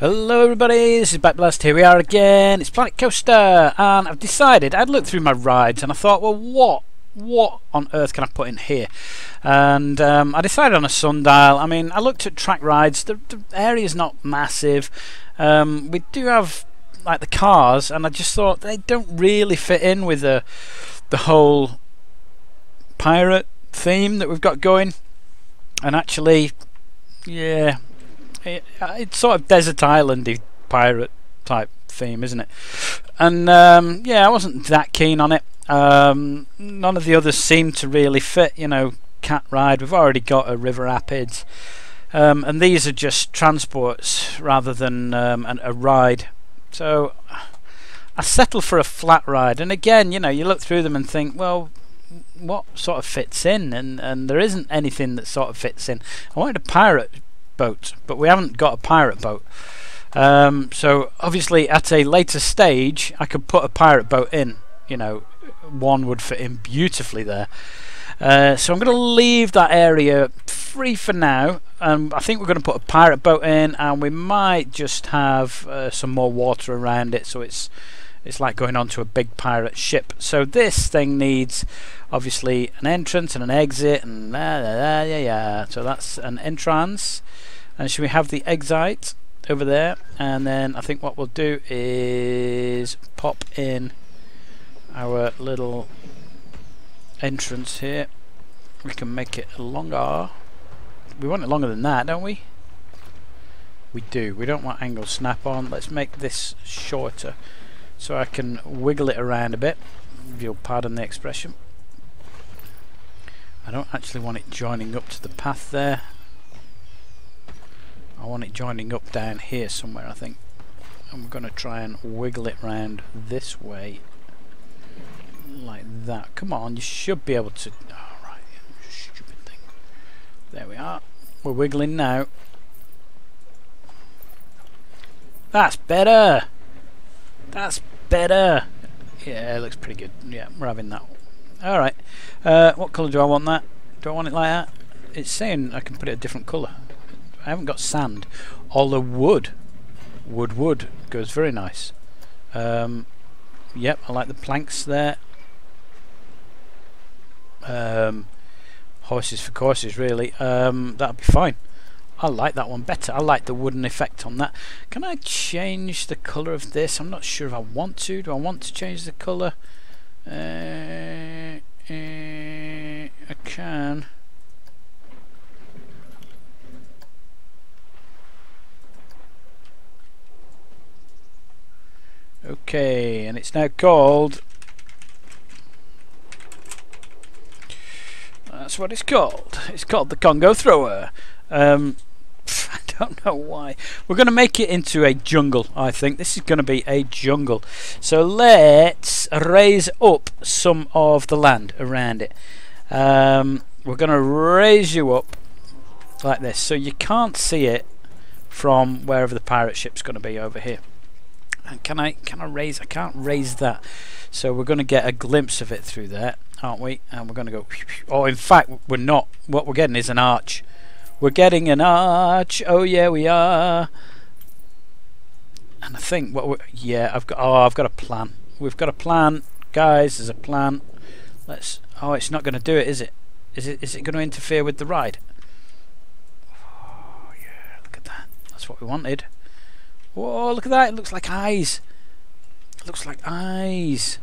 Hello everybody, this is Backblast, here we are again, it's Planet Coaster, and I've decided, I'd looked through my rides and I thought, well what, what on earth can I put in here? And um, I decided on a sundial, I mean, I looked at track rides, the, the area's not massive, um, we do have like the cars, and I just thought they don't really fit in with the, the whole pirate theme that we've got going, and actually, yeah, it, it's sort of desert islandy pirate type theme, isn't it? And um, yeah, I wasn't that keen on it. Um, none of the others seemed to really fit. You know, cat ride. We've already got a river rapids, um, and these are just transports rather than um, an, a ride. So I settled for a flat ride. And again, you know, you look through them and think, well, what sort of fits in? And and there isn't anything that sort of fits in. I wanted a pirate boat, but we haven't got a pirate boat. Um, so obviously, at a later stage, I could put a pirate boat in. You know, one would fit in beautifully there. Uh, so I'm going to leave that area free for now. Um, I think we're going to put a pirate boat in, and we might just have uh, some more water around it, so it's it's like going onto a big pirate ship. So this thing needs obviously an entrance and an exit, and yeah, yeah. So that's an entrance. And should we have the exit over there? And then I think what we'll do is pop in our little entrance here. We can make it longer. We want it longer than that, don't we? We do. We don't want angle snap on. Let's make this shorter so I can wiggle it around a bit. If you'll pardon the expression. I don't actually want it joining up to the path there. I want it joining up down here somewhere I think we're going to try and wiggle it round this way like that come on you should be able to oh, stupid thing there we are we're wiggling now that's better that's better yeah it looks pretty good yeah we're having that alright uh, what colour do I want that do I want it like that it's saying I can put it a different colour I haven't got sand. Although wood, wood, wood goes very nice. Um, yep, I like the planks there. Um, horses for courses, really. Um, that'll be fine. I like that one better. I like the wooden effect on that. Can I change the colour of this? I'm not sure if I want to. Do I want to change the colour? Uh, uh, I can. Okay, and it's now called... That's what it's called. It's called the Congo Thrower. Um, I don't know why. We're going to make it into a jungle, I think. This is going to be a jungle. So let's raise up some of the land around it. Um, we're going to raise you up like this. So you can't see it from wherever the pirate ship's going to be over here. And can I can I raise? I can't raise that. So we're going to get a glimpse of it through there, aren't we? And we're going to go. Oh, in fact, we're not. What we're getting is an arch. We're getting an arch. Oh yeah, we are. And I think what yeah, I've got. Oh, I've got a plan. We've got a plan, guys. There's a plan. Let's. Oh, it's not going to do it, is it? Is it? Is it going to interfere with the ride? Oh yeah, look at that. That's what we wanted. Whoa, look at that. It looks like eyes. It looks like eyes.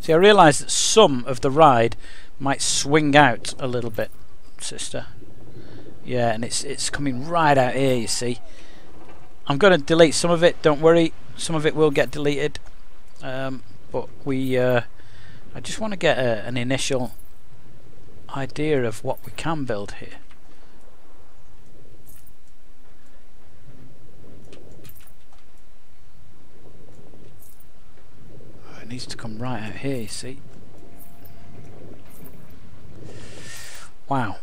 See, I realise that some of the ride might swing out a little bit, sister. Yeah, and it's it's coming right out here, you see. I'm going to delete some of it, don't worry. Some of it will get deleted. Um, but we... Uh, I just want to get a, an initial idea of what we can build here. Oh, it needs to come right out here, you see. Wow.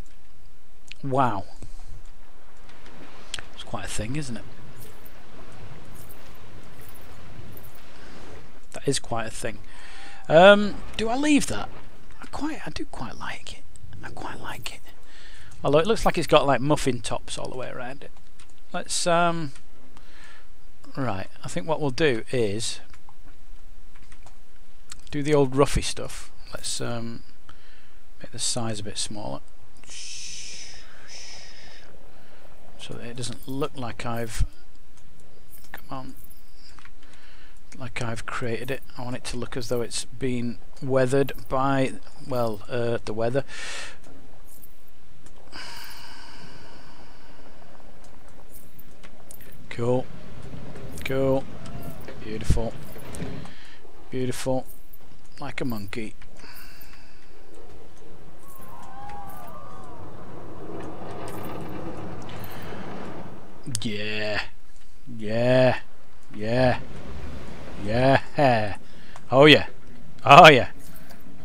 Wow. It's quite a thing, isn't it? That is quite a thing. Um, do I leave that? I quite, I do quite like it I quite like it. Although it looks like it's got like muffin tops all the way around it. Let's um right, I think what we'll do is do the old roughy stuff. Let's um make the size a bit smaller. So that it doesn't look like I've come on like I've created it. I want it to look as though it's been weathered by, well, uh, the weather. Cool. Cool. Beautiful. Beautiful. Like a monkey. Yeah. Yeah. Yeah. Yeah. Oh yeah. Oh yeah.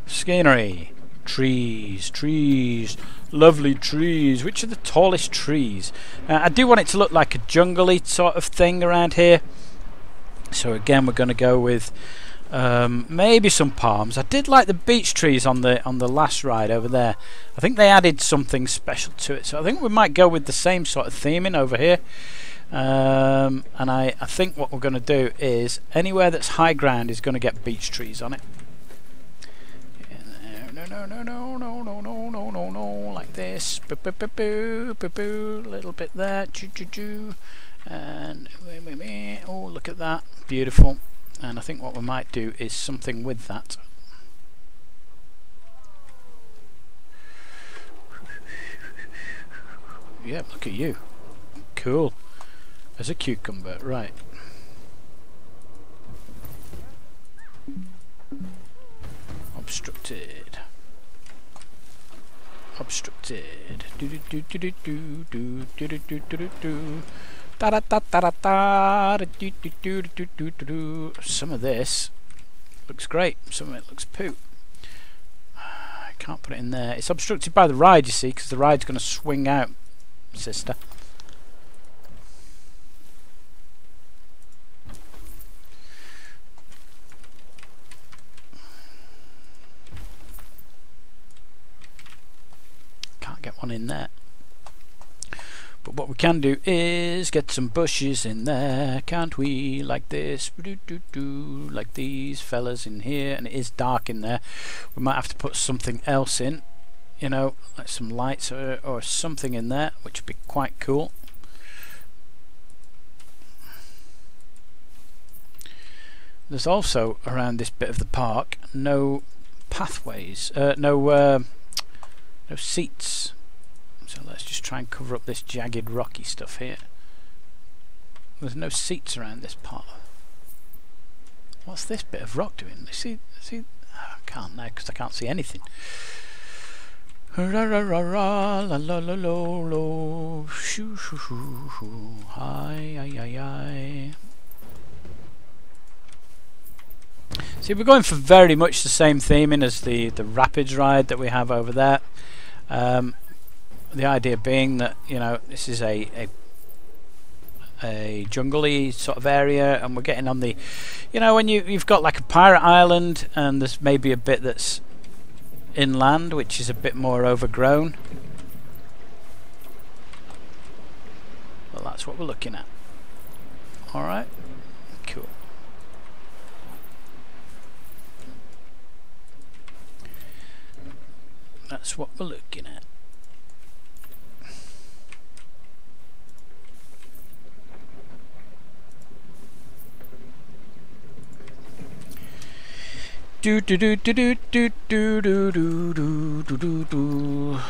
Scenery. Trees. Trees. Lovely trees. Which are the tallest trees? Uh, I do want it to look like a jungly sort of thing around here. So again, we're going to go with um, maybe some palms. I did like the beech trees on the on the last ride over there. I think they added something special to it. So I think we might go with the same sort of theming over here. Um, and I, I think what we're going to do is anywhere that's high ground is going to get beech trees on it. No, no, no, no, no, no, no, no, no, no, like this. Boo, boo, boo, boo, boo, boo. Little bit there. Choo, choo, choo. And oh, look at that, beautiful. And I think what we might do is something with that. Yeah, look at you. Cool. As a cucumber, right. Obstructed. Obstructed. Do do do do do do do do do do do do. Da da da da da da do do do do do do do. Some of this looks great. Some of it looks poo. I can't put it in there. It's obstructed by the ride, you see, because the ride's going to swing out, sister. Can't get one in there. But what we can do is get some bushes in there, can't we? Like this, like these fellas in here, and it is dark in there. We might have to put something else in, you know, like some lights or, or something in there, which would be quite cool. There's also around this bit of the park no pathways, uh, no uh, no seats so let's just try and cover up this jagged rocky stuff here. There's no seats around this part. What's this bit of rock doing? See, see, oh, I can't now because I can't see anything. Ra ra ra ra la la la lo lo shoo shoo shoo shoo hi hi hi hi. See, we're going for very much the same theming as the the rapids ride that we have over there. Um, the idea being that you know this is a a, a jungly sort of area and we're getting on the you know when you you've got like a pirate island and there's maybe a bit that's inland which is a bit more overgrown. Well that's what we're looking at. Alright cool. That's what we're looking at Do do do do do do do do do do do do do.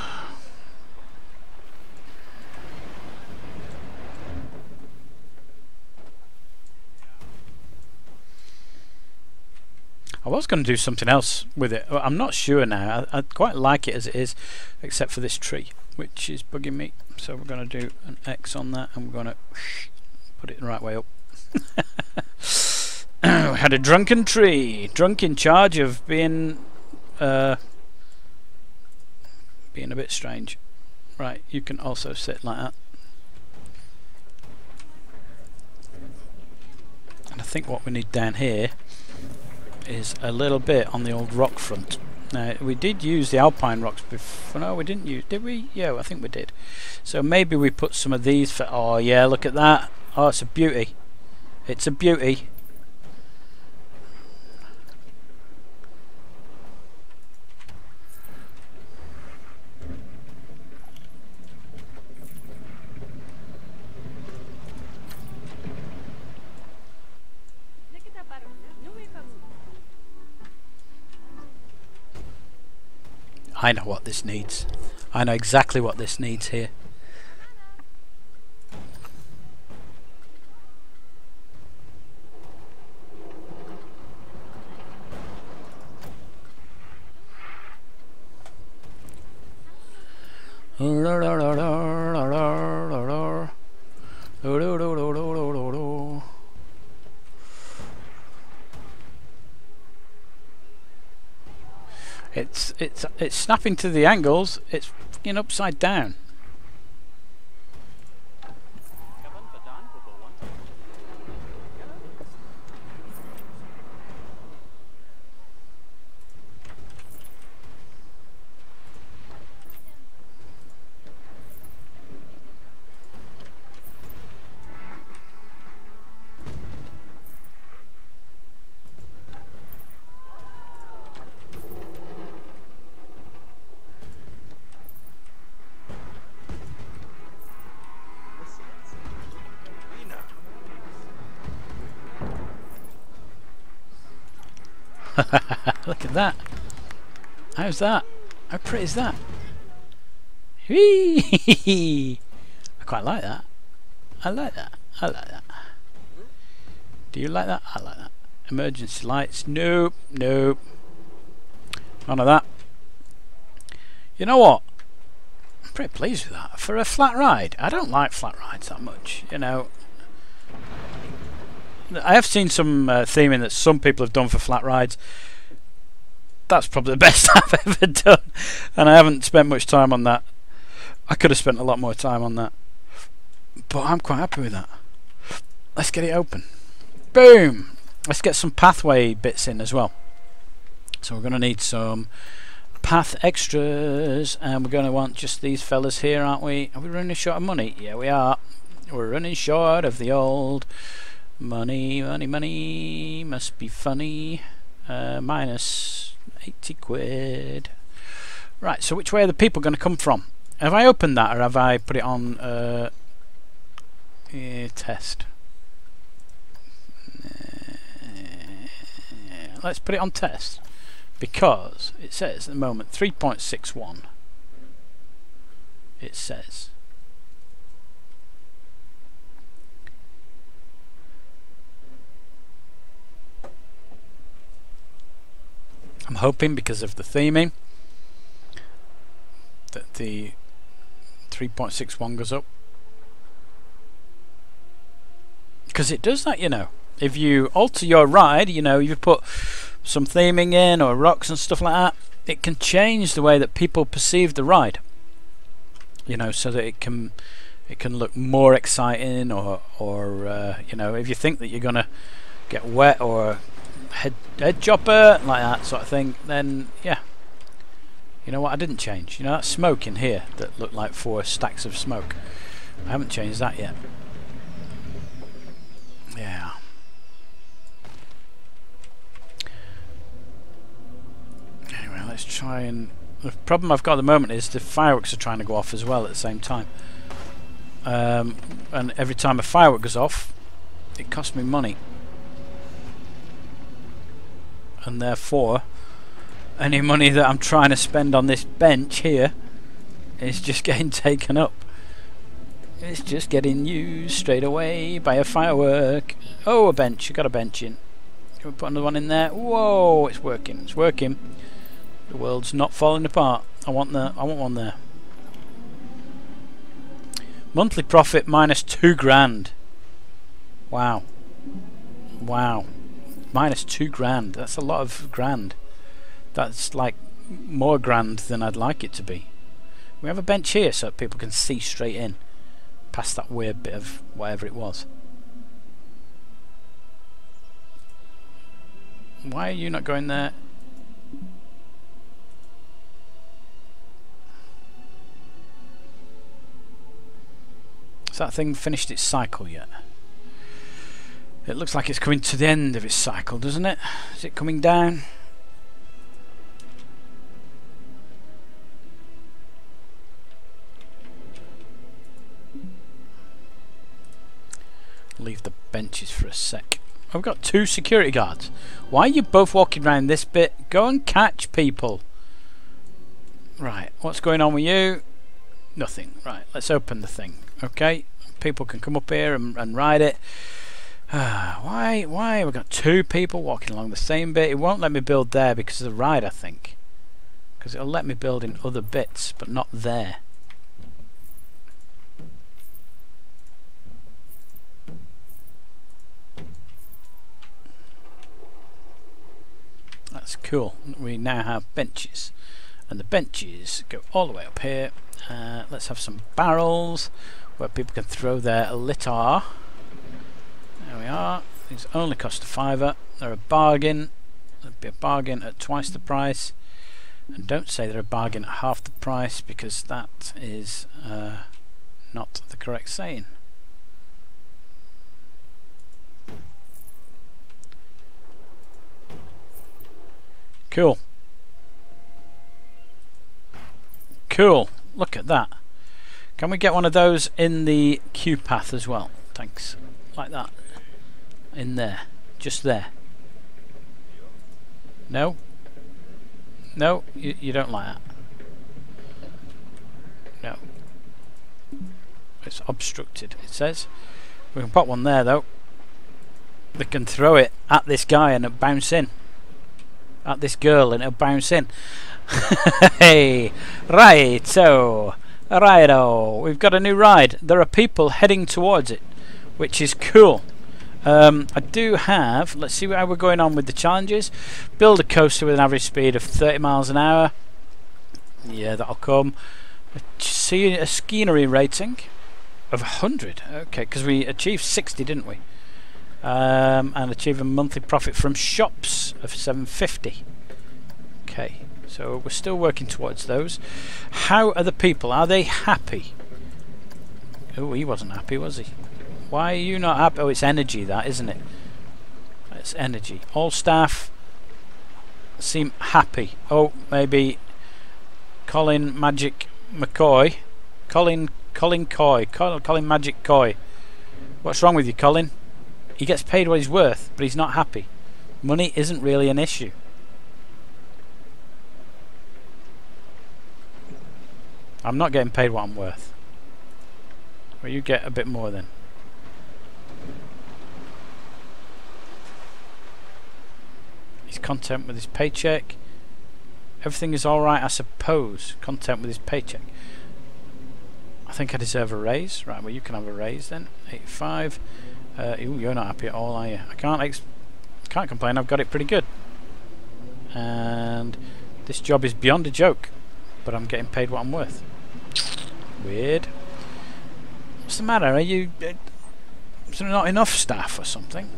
I was going to do something else with it. I'm not sure now. I, I quite like it as it is, except for this tree, which is bugging me. So we're going to do an X on that, and we're going to put it the right way up. Had a drunken tree, drunk in charge of being, uh, being a bit strange. Right, you can also sit like that. And I think what we need down here is a little bit on the old rock front. Now, we did use the alpine rocks before. No, we didn't use. Did we? Yeah, I think we did. So maybe we put some of these for. Oh yeah, look at that. Oh, it's a beauty. It's a beauty. I know what this needs. I know exactly what this needs here. It's snapping to the angles. It's fucking upside down. Look at that. How's that? How pretty is that? Whee! I quite like that. I like that. I like that. Do you like that? I like that. Emergency lights. Nope. Nope. None of that. You know what? I'm pretty pleased with that. For a flat ride, I don't like flat rides that much. You know, I have seen some uh, theming that some people have done for flat rides. That's probably the best I've ever done, and I haven't spent much time on that. I could have spent a lot more time on that, but I'm quite happy with that. Let's get it open. Boom! Let's get some pathway bits in as well. So we're going to need some path extras, and we're going to want just these fellas here, aren't we? Are we running short of money? Yeah, we are. We're running short of the old Money, money, money, must be funny. Uh, minus 80 quid. Right, so which way are the people going to come from? Have I opened that or have I put it on uh, test? Uh, let's put it on test because it says at the moment 3.61 it says I'm hoping because of the theming that the 3.61 goes up. Because it does that you know. If you alter your ride you know you put some theming in or rocks and stuff like that it can change the way that people perceive the ride. You know so that it can it can look more exciting or or uh, you know if you think that you're gonna get wet or head, head chopper, like that sort of thing, then yeah. You know what, I didn't change. You know that smoke in here that looked like four stacks of smoke. I haven't changed that yet. Yeah. Anyway, let's try and... The problem I've got at the moment is the fireworks are trying to go off as well at the same time. Um, and every time a firework goes off, it costs me money and therefore any money that I'm trying to spend on this bench here is just getting taken up. It's just getting used straight away by a firework. Oh, a bench. You got a bench in. Can we put another one in there? Whoa, it's working. It's working. The world's not falling apart. I want the. I want one there. Monthly profit minus two grand. Wow. Wow minus two grand. That's a lot of grand. That's like more grand than I'd like it to be. We have a bench here so people can see straight in past that weird bit of whatever it was. Why are you not going there? Has that thing finished its cycle yet? It looks like it's coming to the end of its cycle, doesn't it? Is it coming down? Leave the benches for a sec. I've got two security guards. Why are you both walking around this bit? Go and catch people. Right, what's going on with you? Nothing. Right, let's open the thing. Okay, people can come up here and, and ride it. Why? Why? We've got two people walking along the same bit. It won't let me build there because of the ride, I think. Because it'll let me build in other bits, but not there. That's cool. We now have benches. And the benches go all the way up here. Uh, let's have some barrels where people can throw their litter. There we are. These only cost a fiver. They're a bargain. They'd be a bargain at twice the price. And don't say they're a bargain at half the price because that is uh, not the correct saying. Cool. Cool. Look at that. Can we get one of those in the queue path as well? Thanks. Like that. In there. Just there. No? No? You, you don't like that? No. It's obstructed, it says. We can put one there though. They can throw it at this guy and it'll bounce in at this girl and it'll bounce in. hey, right, so, righto, we've got a new ride. There are people heading towards it, which is cool. Um, I do have, let's see how we're going on with the challenges. Build a coaster with an average speed of 30 miles an hour. Yeah, that'll come. See a scenery rating of 100. Okay, because we achieved 60, didn't we? um, and achieve a monthly profit from shops of 750 okay so we're still working towards those how are the people are they happy oh he wasn't happy was he why are you not happy oh it's energy that isn't it it's energy all staff seem happy oh maybe Colin Magic McCoy Colin Colin Coy Colin, Colin Magic Coy what's wrong with you Colin he gets paid what he's worth, but he's not happy. Money isn't really an issue. I'm not getting paid what I'm worth. Well, you get a bit more then. He's content with his paycheck. Everything is alright, I suppose. Content with his paycheck. I think I deserve a raise. Right, well you can have a raise then. 85. Uh, ooh, you're not happy at all, are you? I can't ex can't complain. I've got it pretty good, and this job is beyond a joke. But I'm getting paid what I'm worth. Weird. What's the matter? Are you? Uh, not enough staff or something?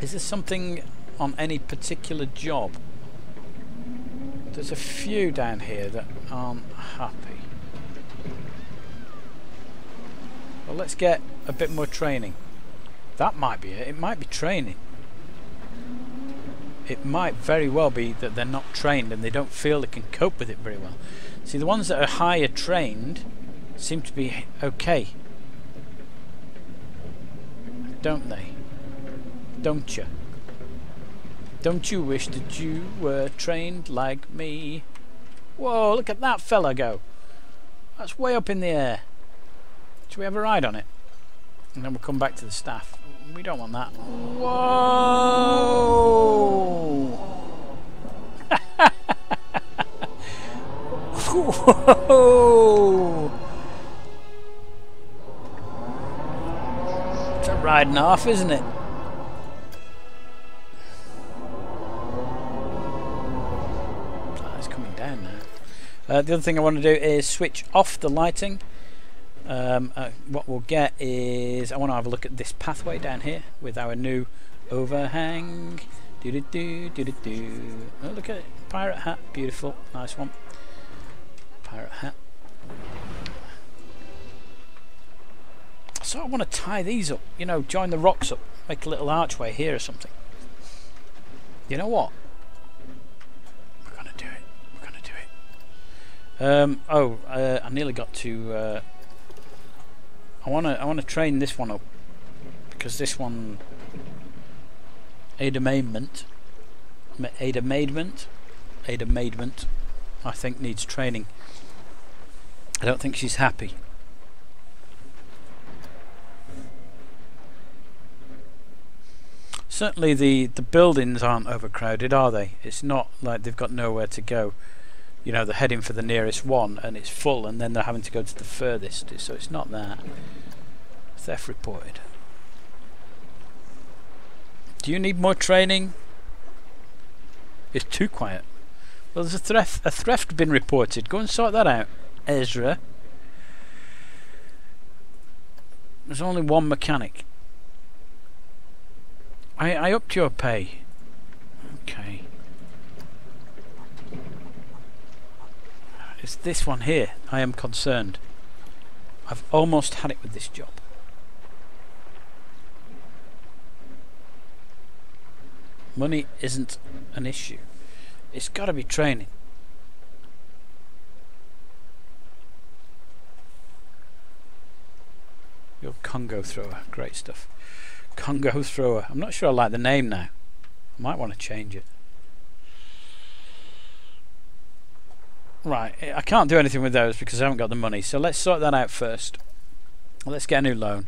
Is there something on any particular job? There's a few down here that aren't happy. Well, let's get a bit more training. That might be it. It might be training. It might very well be that they're not trained and they don't feel they can cope with it very well. See, the ones that are higher trained seem to be okay. Don't they? Don't you? Don't you wish that you were trained like me? Whoa, look at that fella go. That's way up in the air. Should we have a ride on it? And then we'll come back to the staff. We don't want that. Whoa! Whoa! It's a riding off, isn't it? Uh, the other thing I want to do is switch off the lighting um, uh, what we'll get is I want to have a look at this pathway down here with our new overhang. Do do do do do do. Oh, look at it, pirate hat, beautiful, nice one. Pirate hat. So I want to tie these up, you know, join the rocks up, make a little archway here or something. You know what? Um, oh, uh, I nearly got to. Uh, I wanna, I wanna train this one up because this one, Ada Maidment, Ada Maidment, Ada Maidment, I think needs training. I don't think she's happy. Certainly the, the buildings aren't overcrowded, are they? It's not like they've got nowhere to go. You know, they're heading for the nearest one and it's full and then they're having to go to the furthest. So it's not that. Theft reported. Do you need more training? It's too quiet. Well, there's a theft, a theft been reported. Go and sort that out, Ezra. There's only one mechanic. I, I upped your pay. Okay. It's this one here. I am concerned. I've almost had it with this job. Money isn't an issue. It's got to be training. Your Congo thrower, great stuff. Congo thrower. I'm not sure I like the name now. I might want to change it. Right, I can't do anything with those because I haven't got the money. So let's sort that out first. Let's get a new loan.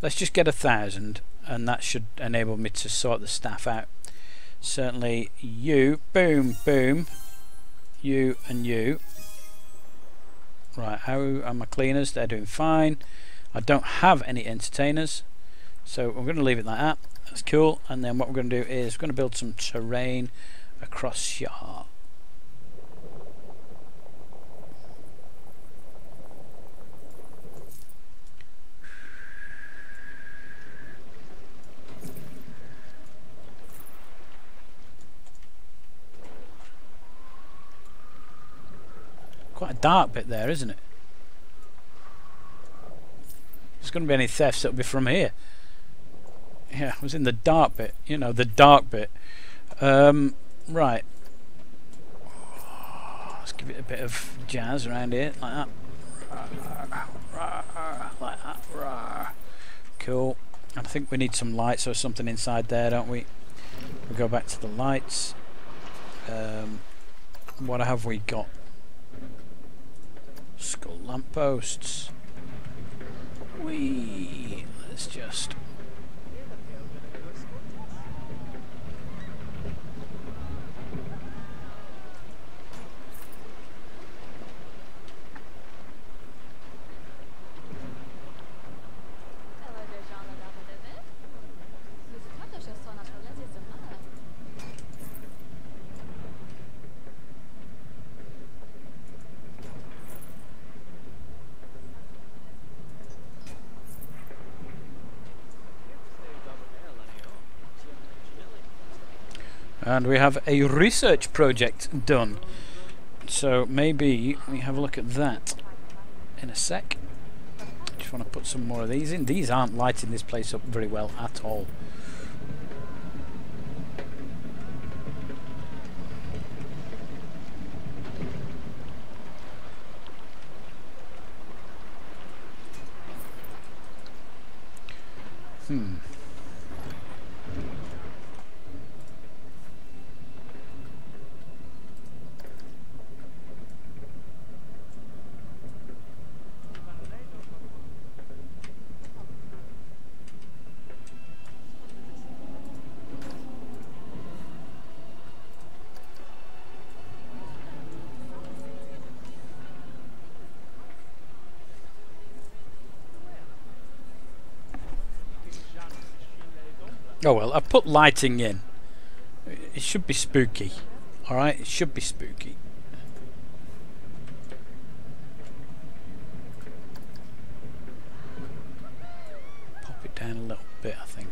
Let's just get a thousand and that should enable me to sort the staff out. Certainly you boom boom. You and you. Right how are my cleaners? They're doing fine. I don't have any entertainers so we're going to leave it like that. That's cool. And then what we're going to do is we're going to build some terrain across here Quite a dark bit there, isn't it? There's going to be any thefts, it'll be from here. Yeah, I was in the dark bit. You know, the dark bit. Um, right. Let's give it a bit of jazz around here, like that. Like that. Cool. I think we need some lights or something inside there, don't we? We go back to the lights. Um, what have we got? Skull lampposts. We let's just and we have a research project done. So maybe we have a look at that in a sec. Just want to put some more of these in. These aren't lighting this place up very well at all hmm Oh well, I've put lighting in. It should be spooky. Alright, it should be spooky. Pop it down a little bit, I think.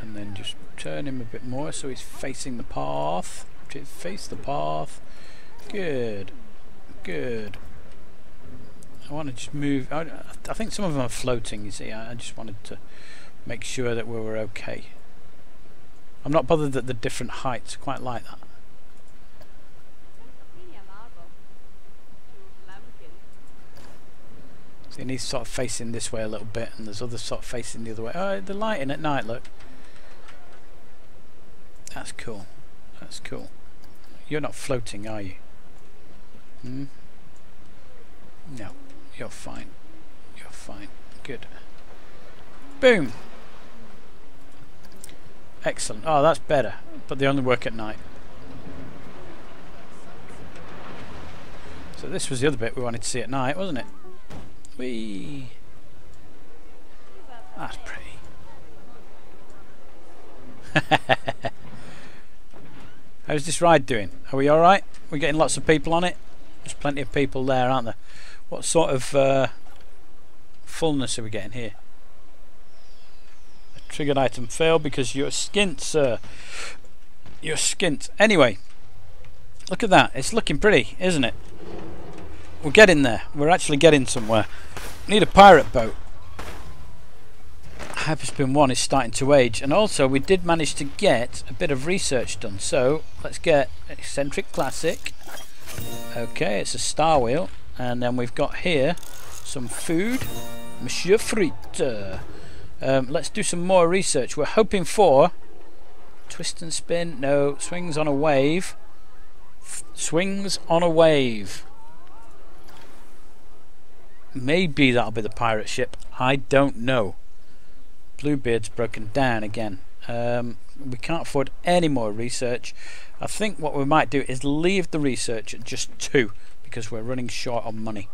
And then just turn him a bit more so he's facing the path. Face the path. Good. Good. I want to just move. I, I think some of them are floating. You see, I, I just wanted to make sure that we were okay. I'm not bothered that the different heights. Quite like that. See, he's sort of facing this way a little bit, and there's others sort of facing the other way. Oh, the lighting at night, look. That's cool. That's cool. You're not floating, are you? Hmm? No. You're fine. You're fine. Good. Boom! Excellent. Oh, that's better. But they only work at night. So this was the other bit we wanted to see at night, wasn't it? Whee! That's pretty. How's this ride doing? Are we alright? We're getting lots of people on it? There's plenty of people there, aren't there? What sort of uh, fullness are we getting here? Triggered item failed because you're skint, sir. You're skint. Anyway, look at that. It's looking pretty, isn't it? We're getting there. We're actually getting somewhere. Need a pirate boat. Hyperspin 1 is starting to age and also we did manage to get a bit of research done so let's get eccentric classic okay it's a star wheel and then we've got here some food monsieur frite um, let's do some more research we're hoping for twist and spin no swings on a wave swings on a wave Maybe that'll be the pirate ship. I don't know. Bluebeard's broken down again. Um, we can't afford any more research. I think what we might do is leave the research at just two because we're running short on money.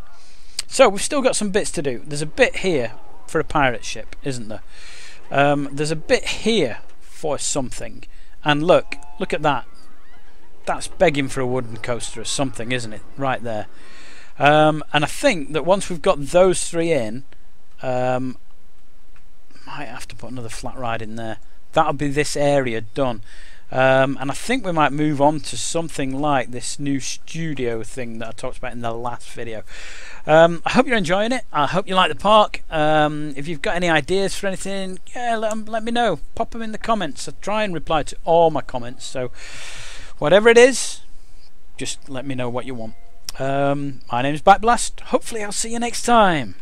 So we've still got some bits to do. There's a bit here for a pirate ship, isn't there? Um, there's a bit here for something. And look, look at that. That's begging for a wooden coaster or something, isn't it? Right there. Um, and I think that once we've got those three in, um, might have to put another flat ride in there. That'll be this area done. Um, and I think we might move on to something like this new studio thing that I talked about in the last video. Um, I hope you're enjoying it. I hope you like the park. Um, if you've got any ideas for anything, yeah, let, let me know. Pop them in the comments. I try and reply to all my comments. So whatever it is, just let me know what you want. Um, my name is Backblast. Hopefully, I'll see you next time.